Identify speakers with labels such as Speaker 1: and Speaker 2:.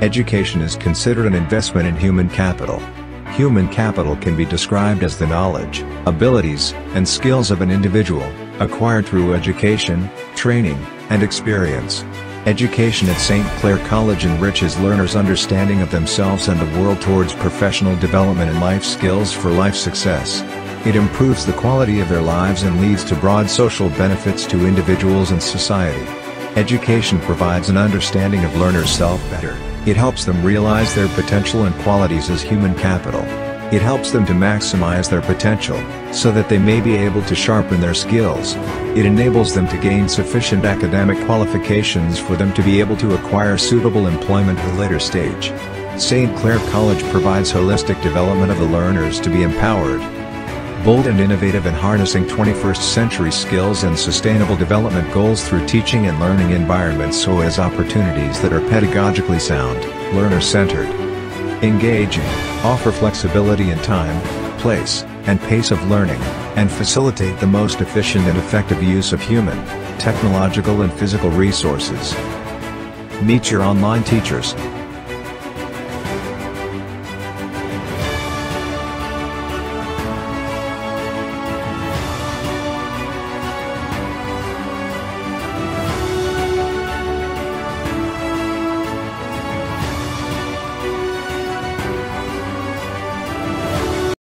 Speaker 1: Education is considered an investment in human capital. Human capital can be described as the knowledge, abilities, and skills of an individual, acquired through education, training, and experience. Education at St. Clare College enriches learners' understanding of themselves and the world towards professional development and life skills for life success. It improves the quality of their lives and leads to broad social benefits to individuals and society. Education provides an understanding of learners' self better, it helps them realize their potential and qualities as human capital. It helps them to maximize their potential, so that they may be able to sharpen their skills. It enables them to gain sufficient academic qualifications for them to be able to acquire suitable employment at a later stage. St. Clare College provides holistic development of the learners to be empowered, bold and innovative in harnessing 21st century skills and sustainable development goals through teaching and learning environments so as opportunities that are pedagogically sound, learner-centered, engaging, offer flexibility in time, place, and pace of learning, and facilitate the most efficient and effective use of human, technological and physical resources. Meet your online teachers,